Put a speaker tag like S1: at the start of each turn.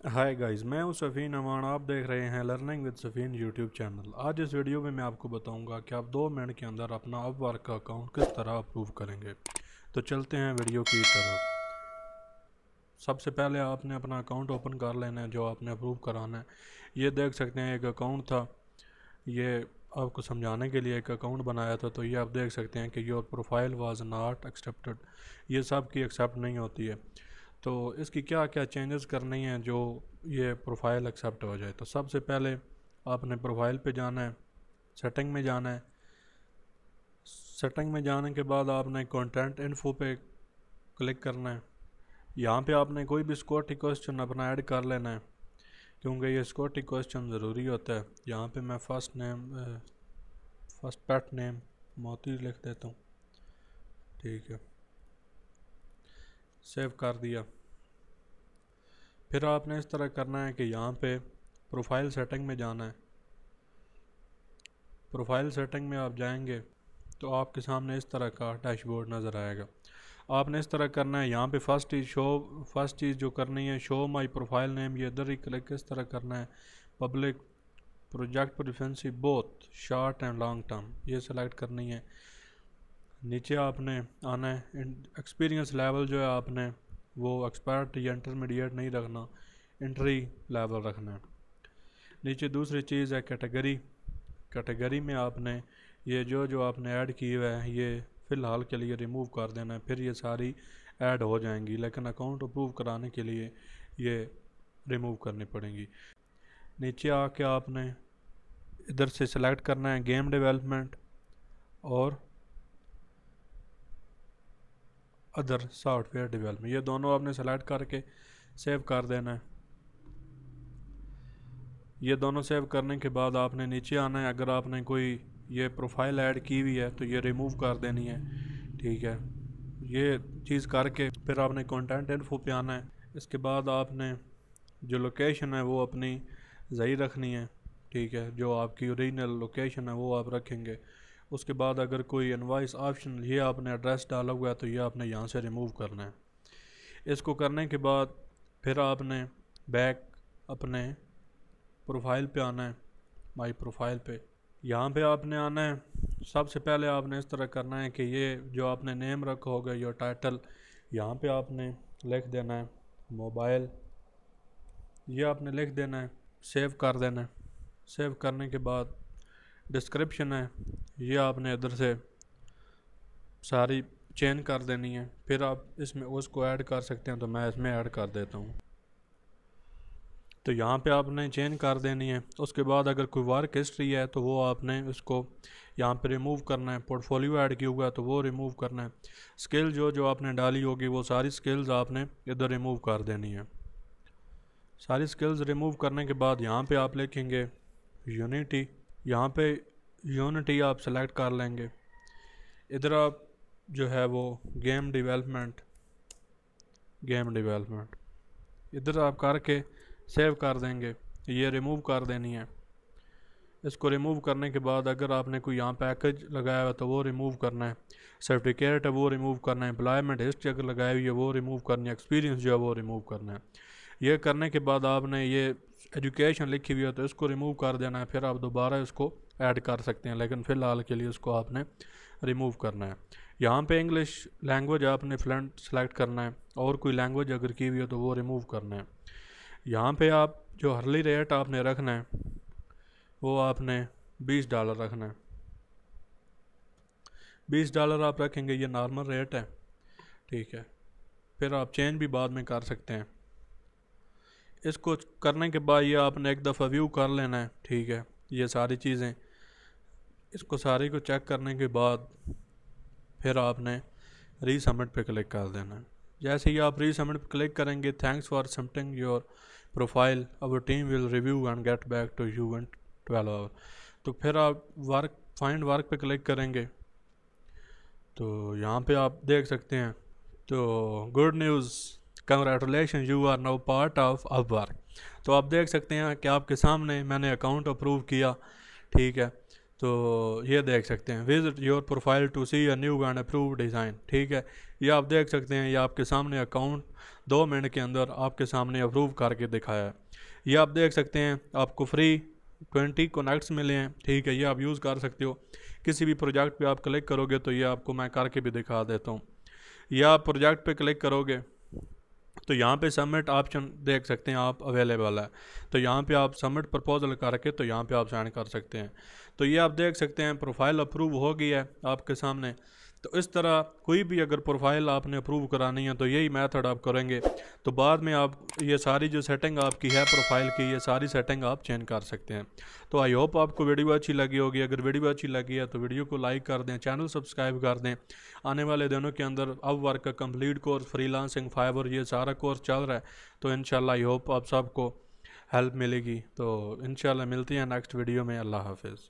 S1: Hi guys मैं हूँ सफ़ीन अमान, आप देख रहे हैं learning with Safeen YouTube channel आज इस वीडियो में मैं आपको बताऊँगा कि आप दो मिनट के अंदर अपना अपवर्क का अकाउंट किस तरह अप्रूव करेंगे। तो चलते हैं वीडियो की तरफ़। सबसे पहले आपने अपना अकाउंट ओपन कर लेना है, जो आपने अप्रूव कराना है। ये देख सकते हैं, एक अकाउंट था। ये आपको समझाने के लिए एक अकाउंट बनाया था तो ये आप देख सकते हैं कि your profile was not accepted ये सब की एक्सेप्ट नहीं होती है। तो इसकी क्या क्या चेंजेस करनी है जो ये प्रोफ़ाइल एक्सेप्ट हो जाए? तो सबसे पहले आपने प्रोफ़ाइल पे जाना है सेटिंग में जाना है। सेटिंग में जाने के बाद आपने कंटेंट इन्फो पे क्लिक करना है। यहाँ पे आपने कोई भी स्कोटी क्वेश्चन अपना ऐड कर लेना है, क्योंकि ये स्कोटी क्वेश्चन ज़रूरी होता है। यहाँ पे मैं first name first pet name Moti लिख देता हूँ। ठीक है। सेव कर दिया। फिर आपने इस तरह करना है कि यहाँ पे प्रोफ़ाइल सेटिंग में जाना है। प्रोफ़ाइल सेटिंग में आप जाएँगे तो आपके सामने इस तरह का डैशबोर्ड नज़र आएगा। आपने इस तरह करना है, यहाँ पे फ़र्स्ट चीज़ शो फ़र्स्ट चीज़ जो करनी है शो माई प्रोफ़ाइल नेम ये इधर ही क्लिक इस तरह करना है। Public project preference both short and long term ये सिलेक्ट करनी है। नीचे आपने आना है एक्सपीरियंस लेवल जो है आपने, वो एक्सपर्ट या इंटरमीडिएट नहीं रखना इंट्री लेवल रखना है। नीचे दूसरी चीज़ है कैटेगरी कैटेगरी में आपने ये जो जो आपने ऐड किए हुए हैं, ये फ़िलहाल के लिए रिमूव कर देना है, फिर ये सारी ऐड हो जाएँगी, लेकिन अकाउंट अप्रूव कराने के लिए ये रिमूव करनी पड़ेंगी। नीचे आके आपने इधर से सिलेक्ट करना है गेम डेवलपमेंट और अदर सॉफ्टवेयर डेवलपमेंट ये दोनों आपने सेलेक्ट करके सेव कर देना है। ये दोनों सेव करने के बाद आपने नीचे आना है। अगर आपने कोई ये प्रोफ़ाइल ऐड की हुई है तो ये रिमूव कर देनी है। ठीक है? ये चीज़ करके फिर आपने कंटेंट इन्फो पे आना है। इसके बाद आपने जो लोकेशन है, वो अपनी सही रखनी है। ठीक है? जो आपकी ओरिजिनल लोकेशन है, वो आप रखेंगे। उसके बाद अगर कोई इनवाइस ऑप्शन ये आपने एड्रेस डाला हुआ है तो ये आपने यहाँ से रिमूव करना है। इसको करने के बाद फिर आपने बैक अपने प्रोफ़ाइल पे आना है माई प्रोफ़ाइल पे। यहाँ पे आपने आना है। सबसे पहले आपने इस तरह करना है कि ये जो आपने नेम रखा होगा योर टाइटल यहाँ पे आपने लिख देना है मोबाइल ये आपने लिख देना है सेव कर देना है। सेव करने के बाद डिस्क्रिप्शन है। ये आपने इधर से सारी चेंज कर देनी है। फिर आप इसमें उसको ऐड कर सकते हैं तो मैं इसमें ऐड कर देता हूँ। तो यहाँ पे आपने चेंज कर देनी है। उसके बाद अगर कोई वर्क हिस्ट्री है तो वो आपने उसको यहाँ पे रिमूव करना है। पोर्टफोलियो ऐड किया हुआ है तो वो रिमूव करना है। स्किल जो जो आपने डाली होगी, वो सारी स्किल्स आपने इधर रिमूव कर देनी है। सारी स्किल्स रिमूव करने के बाद यहाँ पे आप लिखेंगे यूनिटी यहाँ पे यूनिटी आप सेलेक्ट कर लेंगे। इधर आप जो है वो गेम डेवलपमेंट गेम डेवलपमेंट इधर आप करके सेव कर देंगे। ये रिमूव कर देनी है। इसको रिमूव करने के बाद अगर आपने कोई यहाँ पैकेज लगाया हुआ तो वो रिमूव करना है। सर्टिफिकेट है वो रिमूव करना है। एम्प्लॉयमेंट हिस्ट्री अगर लगाई हुई है वो रिमूव करनी है। एक्सपीरियंस जो है वो रिमूव करना है। ये करने के बाद आपने ये एजुकेशन लिखी हुई है तो इसको रिमूव कर देना है, फिर आप दोबारा इसको ऐड कर सकते हैं, लेकिन फ़िलहाल के लिए इसको आपने रिमूव करना है। यहाँ पे इंग्लिश लैंग्वेज आपने फ्लंट सेलेक्ट करना है, और कोई लैंग्वेज अगर की हुई है तो वो रिमूव करना है। यहाँ पे आप जो हरली रेट आपने रखना है, वो आपने बीस डॉलर रखना है। बीस डॉलर आप रखेंगे, ये नॉर्मल रेट है, ठीक है। फिर आप चेंज भी बाद में कर सकते हैं। इसको करने के बाद ये आपने एक दफ़ा व्यू कर लेना है, ठीक है? ये सारी चीज़ें। इसको सारी को चेक करने के बाद फिर आपने री सबमिट पे क्लिक कर देना है। जैसे ही आप री सबमिट पे क्लिक करेंगे thanks for submitting your profile our team will review and get back to you in twelve hour तो फिर आप वर्क फाइंड वर्क पे क्लिक करेंगे। तो यहाँ पे आप देख सकते हैं। तो good news congratulation you are now part of Upwork तो आप देख सकते हैं कि आपके सामने मैंने अकाउंट अप्रूव किया। ठीक है? तो ये देख सकते हैं। Visit your profile to see a new and approve design ठीक है? ये आप देख सकते हैं, ये आपके सामने अकाउंट दो मिनट के अंदर आपके सामने अप्रूव करके दिखाया है। ये आप देख सकते हैं, आपको फ्री ट्वेंटी कनेक्ट्स मिले हैं। ठीक है? ये आप यूज़ कर सकते हो। किसी भी प्रोजेक्ट पे आप क्लिक करोगे तो ये आपको मैं करके भी दिखा देता हूँ। या आप प्रोजेक्ट पे क्लिक करोगे तो यहाँ पे सबमिट ऑप्शन देख सकते हैं आप अवेलेबल है। तो यहाँ पे आप सबमिट प्रपोजल करके तो यहाँ पे आप साइन कर सकते हैं। तो ये आप देख सकते हैं प्रोफ़ाइल अप्रूव हो गई है आपके सामने। तो इस तरह कोई भी अगर प्रोफ़ाइल आपने अप्रूव करानी है तो यही मेथड आप करेंगे। तो बाद में आप, ये सारी जो सेटिंग आपकी है प्रोफ़ाइल की, ये सारी सेटिंग आप चेंज कर सकते हैं। तो आई होप आपको वीडियो अच्छी लगी होगी। अगर वीडियो अच्छी लगी है तो वीडियो को लाइक कर दें चैनल सब्सक्राइब कर दें। आने वाले दिनों के अंदर अब वर्क का complete course freelancing Fiverr ये सारा कोर्स चल रहा है। तो इन आई होप आप सबको हेल्प मिलेगी। तो इन मिलती हैं नेक्स्ट वीडियो में। अल्लाह हाफिज़।